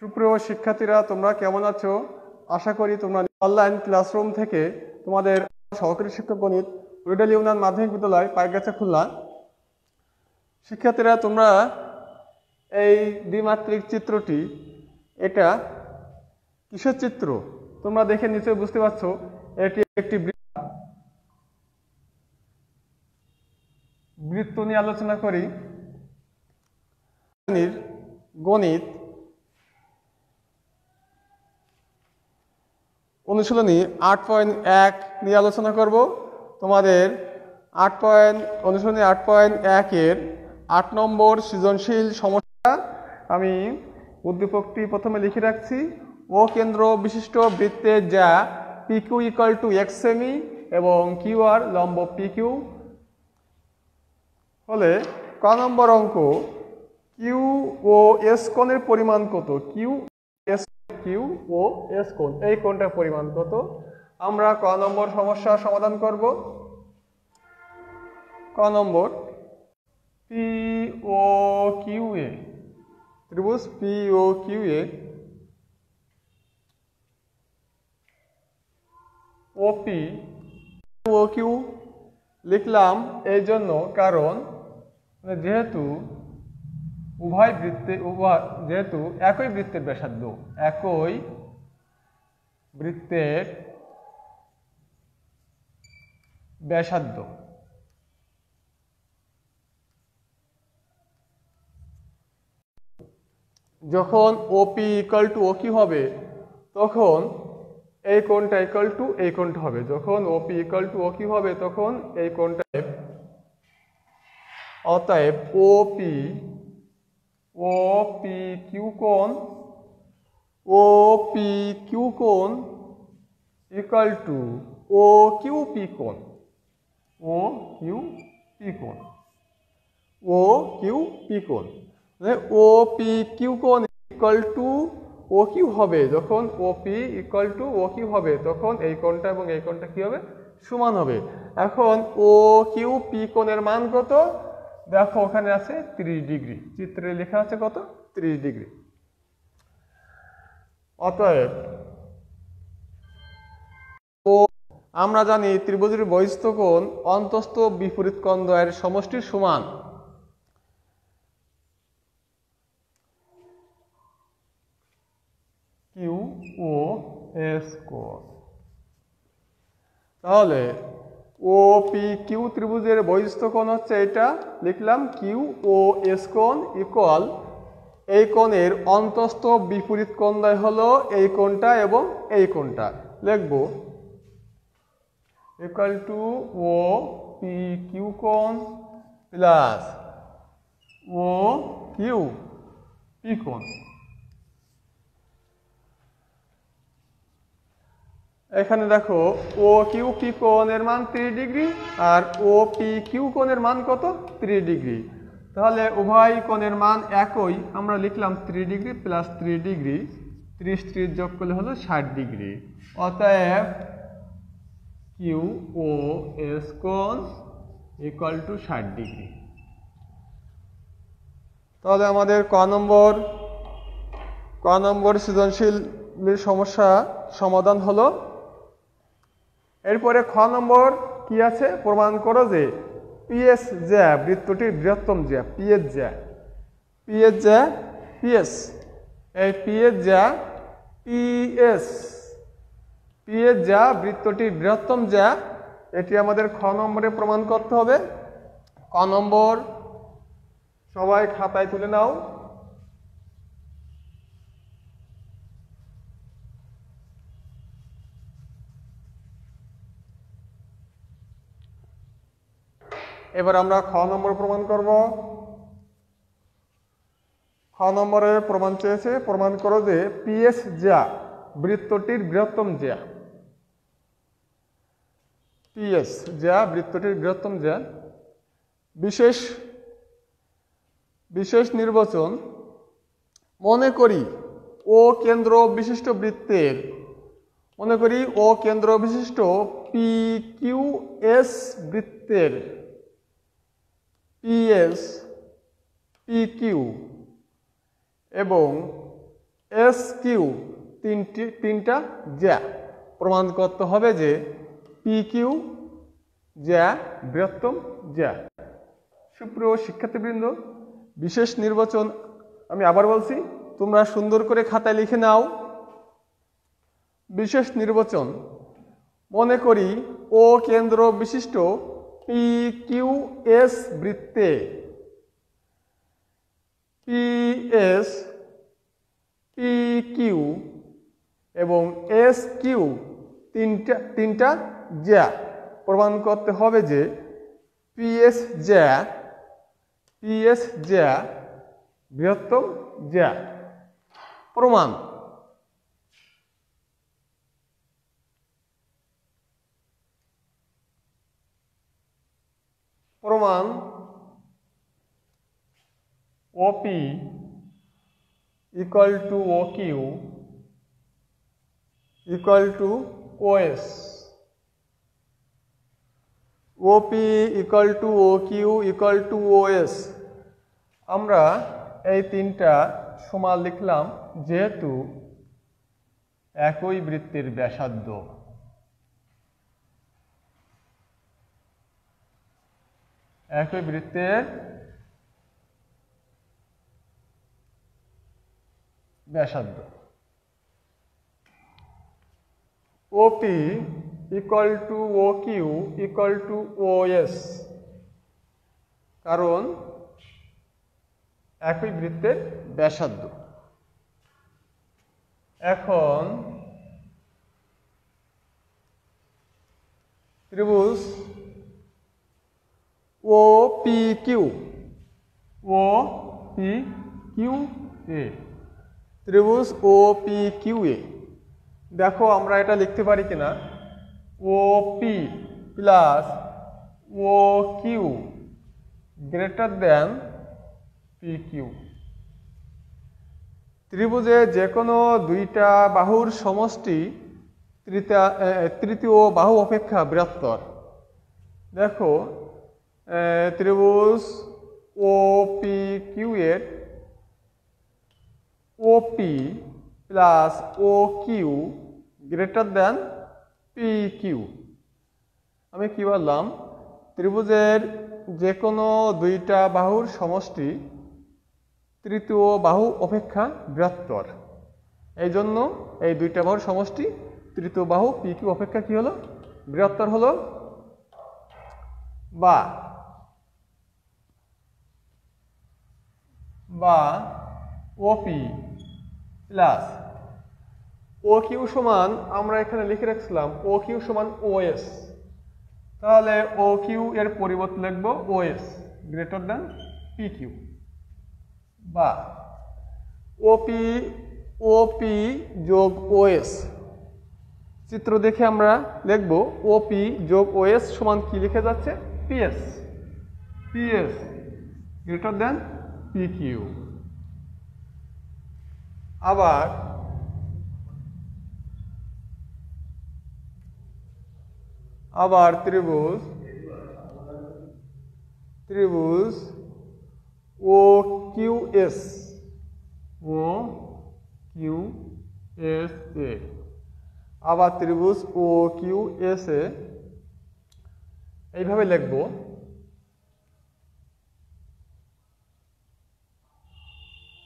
সুপ্রিয় শিক্ষার্থীরা, তোমরা কেমন আছো? আশা করি তোমরা অনলাইন ক্লাসরুম থেকে তোমাদের সহকারী শিক্ষক গণিত রুডেল ইউনিয়ন মাধ্যমিক বিদ্যালয় পাইগাছা খুলনা। শিক্ষার্থীরা, তোমরা এই দ্বিমাত্রিক চিত্রটি, এটা কিসের চিত্র? তোমরা দেখে নিশ্চয়ই বুঝতে পারছ, এটি একটি বৃত্ত। বৃত্ত নিয়ে আলোচনা করি। গণিত অনুশীলনী আট পয়েন্ট এক নিয়ে আলোচনা করব। তোমাদের আট পয়েন্ট, অনুশীলনী আট পয়েন্ট একের আট নম্বর সৃজনশীল সমস্যা আমি উদ্দীপকটি প্রথমে লিখে রাখছি। ও কেন্দ্র বিশিষ্ট বৃত্তে যা P Q equal to x semi এবং কিউ আর লম্ব পিকিউ হলে ক নম্বর অঙ্ক কিউ ও এস কোণের পরিমাণ কত? Q S Q O S কোণ। এই কোণটার পরিমাণ কত? আমরা ক নম্বর সমস্যার সমাধান করব। ক নম্বর পি ও কিউ এ ত্রিভুজ পি ও কিউ এ ওপি ও কিউ লিখলাম এই জন্য কারণ মানে যেহেতু উভয় বৃত্তে, উভয় যেহেতু একই বৃত্তের ব্যাসার্ধ, একই বৃত্তের ব্যাসার্ধ। যখন ওপি ইকাল টু ও কি হবে, তখন এই কোণটা ইকাল টু এই কোণটা হবে। যখন ওপি ইকাল টু ও কি হবে, তখন এই কোণটা অতএব ওপি ও পি কিউ কোণ ও পি কিউ কোণ equal to O Q P কোণ ও কিউ পি কোণ ও কিউ পি কোণ ও পি কিউ কোণ ইকাল টু ও কিউ হবে, যখন O P equal to O Q হবে, তখন এই কোণটা এবং এই কোণটা কি হবে? সমান হবে। এখন ও কিউ পি কোণের মান কত? দেখো, ওখানে আছে ত্রিশ ডিগ্রি। চিত্রে লেখা আছে কত? ত্রিশ ডিগ্রি। অতএব ও আমরা জানি ত্রিভুজের বহিস্থ কোণ অন্তস্থ বিপরীত কোণ দ্বয়ের সমষ্টির সমান। কিউ ও এস কোণ তাহলে ও পি কিউ ত্রিভুজের বহিস্থ কোণ হচ্ছে এটা। লিখলাম কিউ ও এস কোণ ইকুয়াল এই কোণের অন্তস্থ বিপরীত কোণ দ্বয় হলো এই কোণটা এবং এই কোণটা। লিখব। Equal to O P Q কোণ প্লাস ও কিউ পি কোণ। এখানে দেখো ও কিউ পি কোণের মান ত্রিশ ডিগ্রি আর ও পি কিউ কোণের মান কত? ত্রিশ ডিগ্রি। তাহলে উভয় কোণের মান একই, আমরা লিখলাম ত্রিশ ডিগ্রি প্লাস ত্রিশ ডিগ্রি। ত্রিশ ত্রিশ যোগ করলে হলো ষাট ডিগ্রি। অতএব কিউ ও এস কোণ ইকুয়াল টু ষাট ডিগ্রি। তাহলে আমাদের ক নম্বর ক নম্বর সৃজনশীল সমস্যা সমাধান হলো এরপরে খ নম্বর কি আছে? প্রমাণ করো যে পিএস জ্যা, বৃত্তটির বৃহত্তম জ্যা, পিএস জ্যা। পিএস জ্যা, পিএস। এই পিএস জ্যা, পিএস। পিএস জ্যা, বৃত্তটির বৃহত্তম জ্যা, এটি আমাদের খ নম্বরে প্রমাণ করতে হবে। ক নম্বর, সবাই খাতায় তুলে নাও। এবার আমরা খ নম্বর প্রমাণ করব। খ নম্বরে প্রমাণ চেয়েছে, প্রমাণ করো যে পিএস যা বৃত্তটির বৃহত্তম যা পিএস যা বৃত্তটির বৃহত্তম যা বিশেষ বিশেষ নির্বাচন মনে করি ও কেন্দ্র বিশিষ্ট বৃত্তের, মনে করি ও কেন্দ্র বিশিষ্ট পি কিউ এস বৃত্তের। পিএস পিকিউ এবং এস কিউ তিনটি, তিনটা জ্যা। প্রমাণ করতে হবে যে পি কিউ জ্যা বৃহত্তম জ্যা। সুপ্রিয় শিক্ষার্থীবৃন্দ, বিশেষ নির্বাচন আমি আবার বলছি, তোমরা সুন্দর করে খাতায় লিখে নাও। বিশেষ নির্বাচন, মনে করি, ও কেন্দ্র বিশিষ্ট পি কিউ এস বৃত্তে পি এস পি কিউ এবং এস কিউ তিনটা তিনটা জ্যা। প্রমাণ করতে হবে যে পিএস জ্যা পিএস জ্যা, বৃহত্তম জ্যা। প্রমাণ। প্রমাণ ওপি equal to OQ equal to OS OP equal to OQ equal to OS আমরা এই তিনটা সমান লিখলাম যেহেতু একই বৃত্তের ব্যাসার্ধ একই বৃত্তের ব্যাসার্ধ। OP equal to O Q equal to O S কারণ একই বৃত্তের ব্যাসার্ধ। এখন ত্রিভুজ O P Q O P Q এ ত্রিভুজ ও পি কিউ এ দেখো আমরা এটা লিখতে পারি কিনা? O P plus O Q greater than P Q ত্রিভুজে যে কোনো দুইটা বাহুর সমষ্টি তৃতীয় তৃতীয় বাহু অপেক্ষা বৃহত্তর। দেখো ত্রিভুজ ও পি কিউ এর OP plus O Q greater than P Q আমি কি বললাম? ত্রিভুজের যে কোনো দুইটা বাহুর সমষ্টি তৃতীয় বাহু অপেক্ষা বৃহত্তর। এই জন্য এই দুইটা বাহুর সমষ্টি তৃতীয় বাহু পি কিউ অপেক্ষা কি হলো? বৃহত্তর হলো বা বা ওপি প্লাস ও কিউ সমান আমরা এখানে লিখে রাখছিলাম ও কিউ সমান ওএস। তাহলে ও কিউ এর পরিবর্তে লিখব OS greater than P Q. বা ওপি ওপি যোগ ওএস। চিত্র দেখে আমরা লিখব ওপি যোগ ওএস সমান কি লিখে যাচ্ছে? PS PS greater than P Q আবার আবার ত্রিভুজ ত্রিভুজ O Q S, O Q S এ। আবার ত্রিভুজ ও কিউ এস এ। এইভাবে লিখব।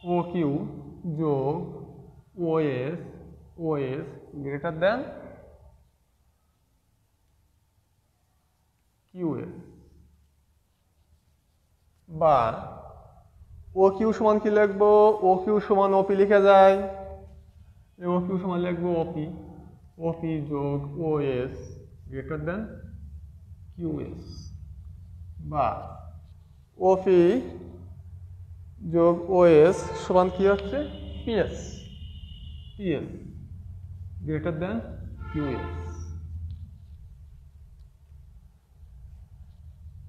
ও কিউ যোগ OS OS greater than QS বা ও কিউ সমান কি লিখব? ও কিউ সমান ওপি লিখা যায়। ও কিউ সমান লিখব ওপি ওপি যোগ ওএস গ্রেটার দেন কিউএস বা ওপি যোগ ওএস সমান কি হচ্ছে? PS PS greater than QS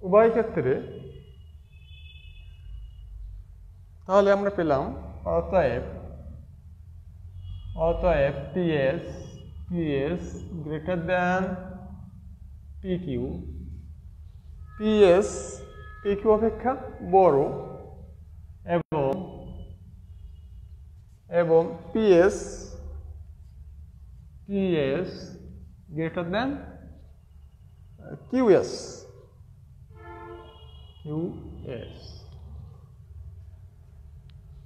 উভয় ক্ষেত্রে তাহলে আমরা পেলাম অতএব অতএব PS PS greater than P Q PS P Q অপেক্ষা বড়। এবং এবং PS PS greater than QS QS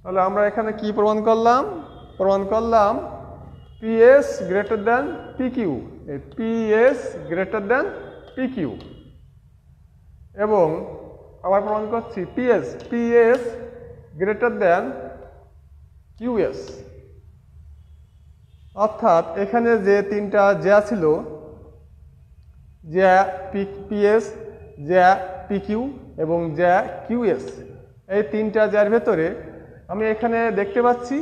তাহলে আমরা এখানে কি প্রমাণ করলাম? প্রমাণ করলাম PS greater than PQ PS greater than PQ এবং আবার প্রমাণ করছি PS PS greater than QS অর্থাৎ এখানে যে তিনটা জ্যা ছিল জ্যা পিএস জ্যা পিকিউ এবং জ্যা কিউএস এই তিনটা জ্যার ভেতরে আমি এখানে দেখতে পাচ্ছি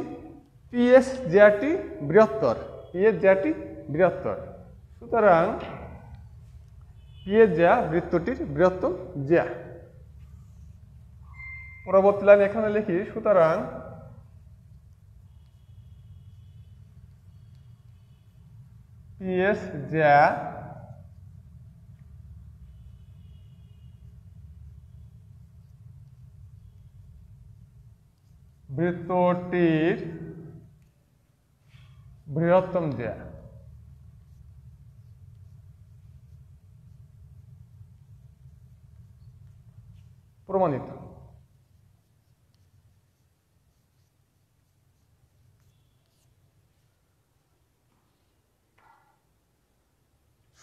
পিএস জ্যাটি বৃহত্তর পিএস জ্যাটি বৃহত্তর। সুতরাং পিএস জ্যা বৃত্তটির বৃহত্তম জ্যা পরবর্তী লাইন এখানে লিখি সুতরাং পিএস জ্যা বৃত্তটির বৃহত্তম জ্যা প্রমাণিত।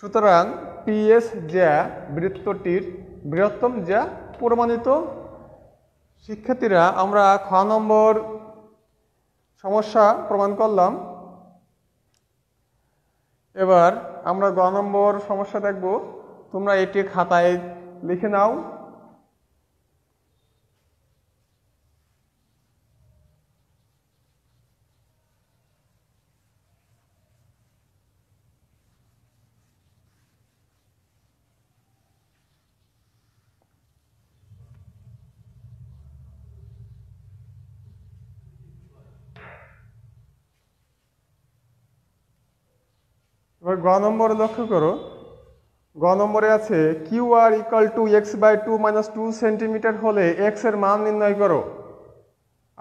সুতরাং পিএস জ্যা বৃত্তটির বৃহত্তম জ্যা প্রমাণিত শিক্ষার্থীরা আমরা খ নম্বর সমস্যা প্রমাণ করলাম। এবার আমরা গ নম্বর সমস্যা দেখব। তোমরা এটি খাতায় লিখে নাও। এবার গ নম্বর লক্ষ্য করো। গ নম্বরে আছে Q R equal to x by two minus two centimetre হলে এক্সের মান নির্ণয় করো।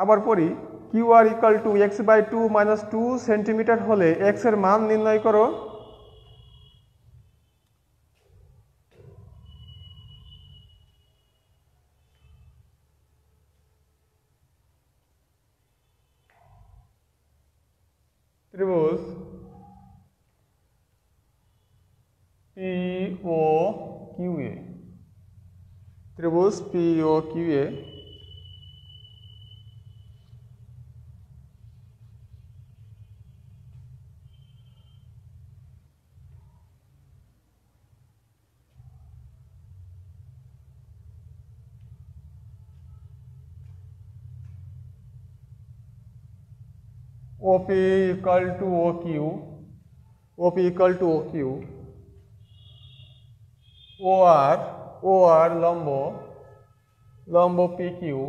আবার পড়ি, Q R equal to x by two minus two centimetre হলে এক্সের মান নির্ণয় করো। ত্রিভুজ পি ও কিউ এ ত্রিভুজ পি ও কিউ এ OP equal to OQ, OP equal to OQ, OR, আর লম্ব, লম্ব পি কিউ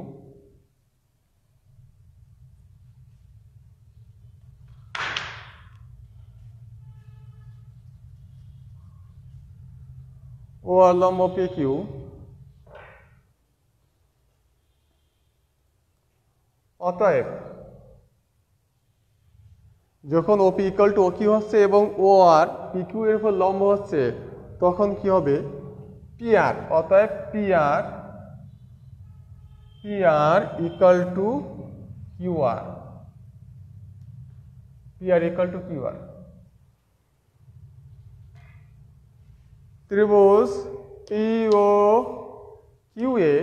ও আর লম্ব PQ, অতএব যখন ওপি ইকাল টু ওকিউ হচ্ছে এবং ও আর পিকিউ এর উপর লম্ব হচ্ছে তখন কি হবে? পিআর অতএব PR PR equal to QR PR equal to QR ত্রিভুজ পি ও কিউ এ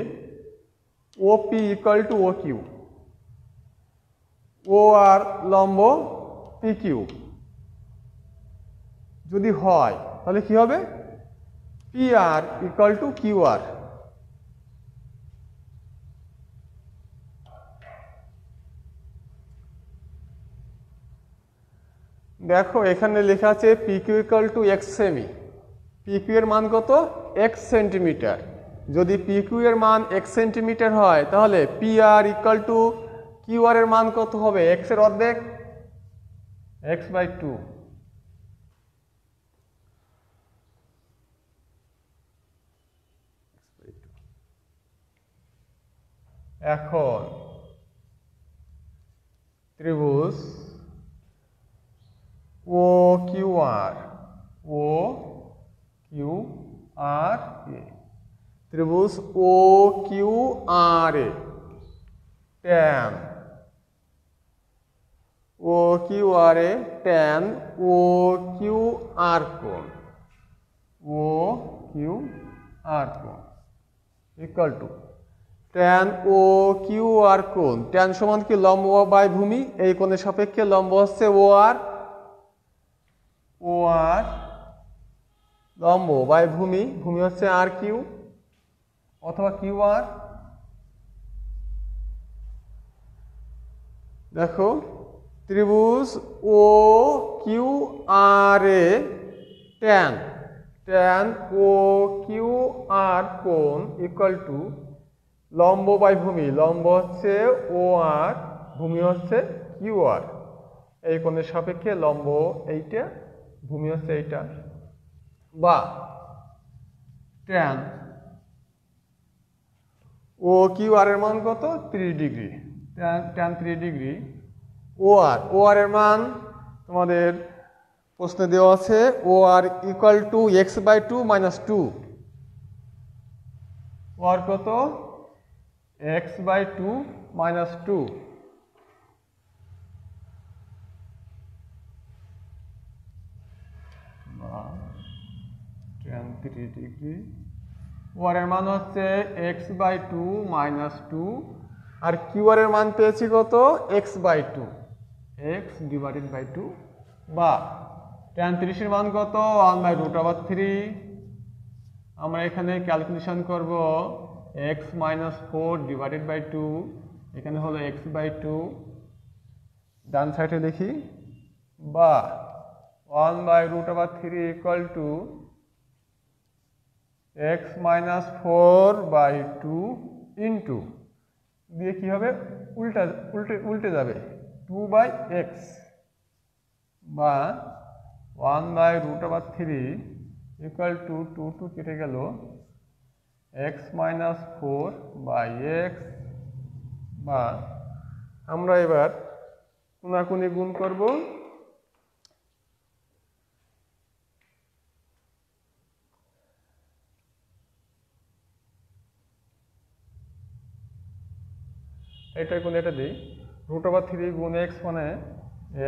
OP equal to O Q O R লম্ব পিকিউ যদি হয়, তাহলে কি হবে? ইকাল টু কিউ আর দেখো, এখানে লেখা আছে পিকিউ ইকাল টু এক্স সেমি পিকিউ এর মান কত? এক্স সেন্টিমিটার যদি পিকিউ এর মান এক্স সেন্টিমিটার হয়, তাহলে P R equal to Q এর মান কত হবে? এক্সের অর্ধেক? এক্স বাই টু এখন ত্রিভুজ ও কিউ আর ও কিউ আর এ ত্রিভুজ ও কিউ আর এ ট্যান ও কিউ আর এ ট্যান ও কিউ আর কোণ। ও কিউ আর কোণ। Equal to tan O Q R কোণ। ট্যান সমান কি লম্ব বাই ভূমি? এই কোণের সাপেক্ষে লম্ব হচ্ছে ও আর ও আর লম্ব বাই ভূমি। ভূমি হচ্ছে আর কিউ অথবা কিউ আর দেখো, ত্রিভুজ ও কিউ আর এ tan tan O Q R কোণ ইকুয়াল টু লম্ব বাই ভূমি, লম্ব হচ্ছে ও আর ভূমি হচ্ছে কিউ আর এই কোণের সাপেক্ষে লম্ব এইটা, ভূমি হচ্ছে এইটা। বা ট্যান ও কিউ আর এর মান কত? Three degree tan three degree O R O R এর মান তোমাদের প্রশ্নে দেওয়া আছে O R equal to x by two minus two O R কত? By two minus two tan three degree ওয়ারের মান হচ্ছে? X by two minus two আর কিউআরের মান পেয়েছি কত? X by two x divided by two বা টেন তিরিশের মান কত? ওয়ান বাই রুট থ্রি আমরা এখানে ক্যালকুলেশন করব x minus four divided by two এখানে হলো এক্স বাই টু ডান সাইডে দেখি, বা ওয়ান বাই রুট আবার three equal to x minus four by two into দিয়ে কী হবে? উল্টা, উল্টে উল্টে যাবে টু বাই এক্স বা ওয়ান বাই রুট আবার three equal to two two two গেল x minus four by x বা আমরা এবার কোনাকুনি গুণ করব। এটা গুণ এটা দিই। রুট ওভার থ্রি গুণ এক্স মানে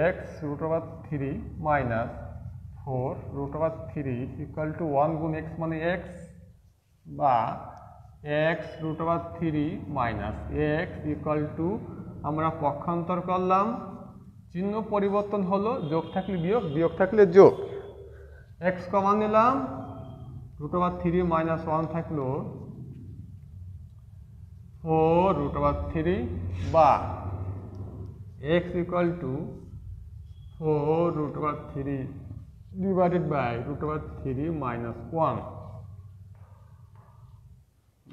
x root over three minus four root over three equal to one গুণ এক্স মানে এক্স বা x root over three minus x equal to আমরা পক্ষান্তর করলাম। চিহ্ন পরিবর্তন হলো যোগ থাকলে বিয়োগ বিয়োগ থাকলে যোগ। এক্স কমান নিলাম। Root over three minus one থাকল ফোর রুট ওভার থ্রি বা x equal to four root over three divided by root over three minus one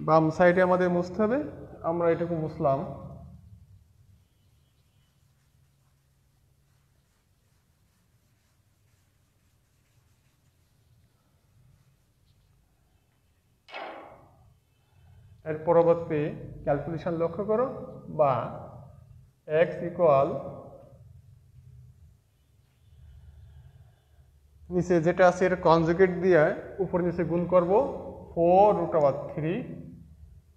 বাম সাইডে আমাদের মুছতে হবে। আমরা এটাকে মুছলাম। এর পরবর্তী ক্যালকুলেশন লক্ষ্য করো। বা এক্স ইকুয়াল নিচে যেটা আছে এটা কনজুগেট দিয়ে উপর নিচে গুণ করব। Four root over three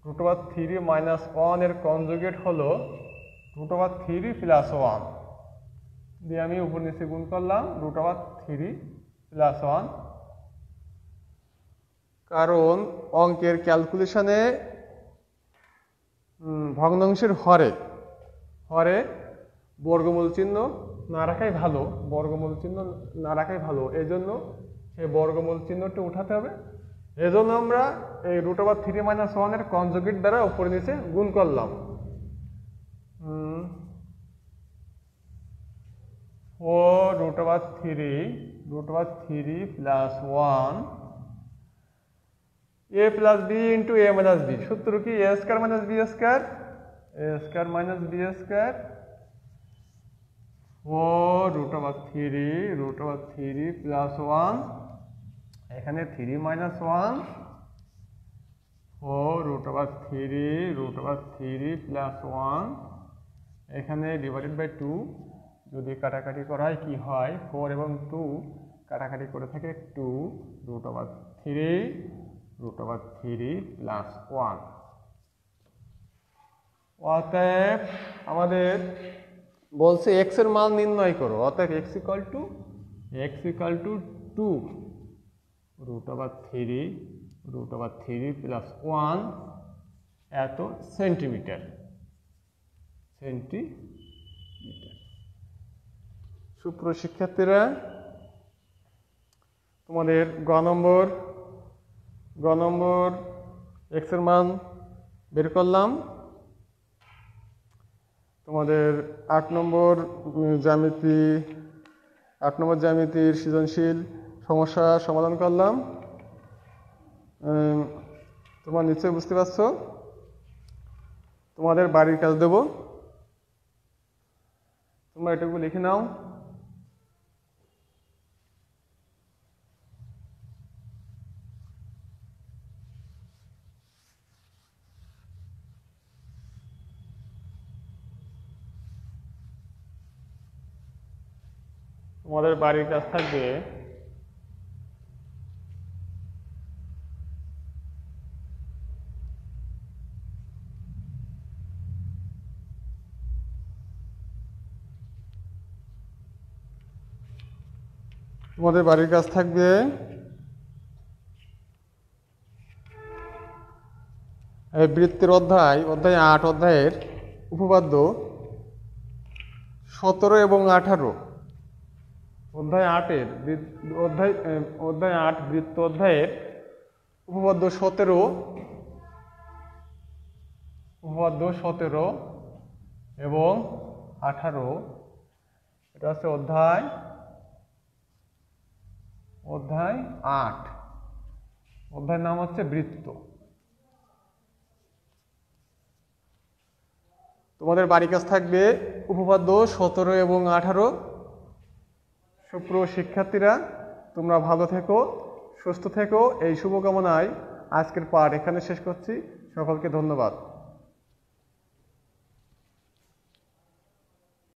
root over three minus ওয়ানের কনজুগেট হলো root over three plus one দিয়ে আমি উপর নিচে গুণ করলাম root over three plus one কারণ অঙ্কের ক্যালকুলেশনে ভগ্নাংশের হরে হরে বর্গমূল চিহ্ন না রাখাই ভালো, বর্গমূল চিহ্ন না রাখাই ভালো। এই জন্য সেই বর্গমূল চিহ্নটি উঠাতে হবে। এজন্য আমরা এই রুট ওভার থ্রি মাইনাস ওয়ানের কনজুগেট দ্বারা উপরে নিচে গুণ করলাম। Four root over three root over three plus one a plus b into a minus b সূত্র কি? A square minus b square a square minus b square four root over three root over three plus one এখানে three minus one four root over three root over three plus one এখানে divided by two যদি কাটাকাটি করা হয় কি হয়? Four এবং two কাটাকাটি করে থাকে two root over three root over three plus one অতএব আমাদের বলছে এক্সের মান নির্ণয় করো। অতএব x equal two x equal two two root over three root over three plus one এত সেন্টিমিটার সেন্টিমিটার সুপ্র শিক্ষার্থীরা, তোমাদের গ নম্বর গ নম্বর এক্সের মান বের করলাম। তোমাদের আট নম্বর জ্যামিতি, আট নম্বর জ্যামিতির সৃজনশীল সমস্যা সমাধান করলাম। তোমরা নিশ্চয়ই বুঝতে পারছ। তোমাদের বাড়ির কাজ দেব। তোমরা এটুকু লিখে নাও। তোমাদের বাড়ির কাজ থাকবে তোমাদের বাড়ির কাজ থাকবে। বৃত্তের অধ্যায় অধ্যায় আট অধ্যায়ের উপপাদ্য সতেরো এবং আঠারো। অধ্যায় আটের অধ্যায় অধ্যায় আট বৃত্ত অধ্যায়ের উপপাদ্য সতেরো। উপপাদ্য সতেরো এবং আঠারো। এটা হচ্ছে অধ্যায় অধ্যায় আট। অধ্যায়ের নাম হচ্ছে বৃত্ত। তোমাদের বাড়ি কাজ থাকবে উপপাদ্য সতেরো এবং আঠারো। সুপ্রিয় শিক্ষার্থীরা, তোমরা ভালো থেকো, সুস্থ থেকো। এই শুভকামনায় আজকের পাঠ এখানে শেষ করছি। সকলকে ধন্যবাদ।